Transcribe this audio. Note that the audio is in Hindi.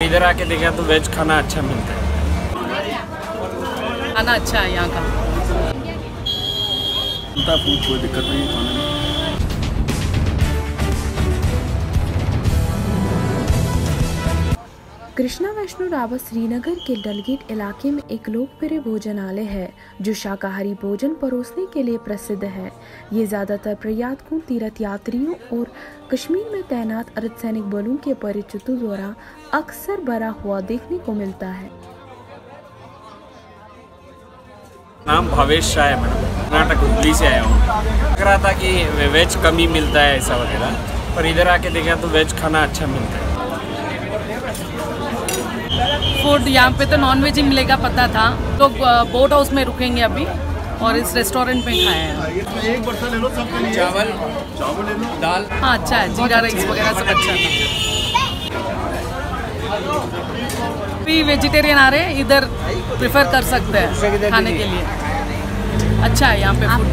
इधर आके देखा तो वेज खाना अच्छा मिलता है। खाना अच्छा है यहाँ का। फ़ूड कोई दिक्कत नहीं है खाने में। कृष्णा वैष्णो रावत श्रीनगर के डलगेट इलाके में एक लोकप्रिय भोजनालय है, जो शाकाहारी भोजन परोसने के लिए प्रसिद्ध है। ये ज़्यादातर पर्यटकों तीर्थ यात्रियों और कश्मीर में तैनात अर्धसैनिक बलों के परिचितों द्वारा अक्सर भरा हुआ देखने को मिलता है। नाम भावेश शाह है मैडम कर्नाटक हुगली से आया हूँ। लग रहा था कि वेज कम ही मिलता है ऐसा वगैरह, पर इधर आके देखा तो वेज खाना अच्छा मिलता है। फ़ूड यहाँ पे तो नॉन वेज ही मिलेगा पता था। तो बोट हाउस में रुकेंगे अभी और इस रेस्टोरेंट में खाए हैं। एक बर्तन ले लो सबके लिए। चावल। चावल ले लो। दाल। हाँ अच्छा है जीरा राइस वगैरह सब अच्छा था। भी वेजिटेरियन आ रहे हैं इधर प्रेफर कर सकते हैं खाने के लिए। अच्छा है यहाँ पे फ़ूड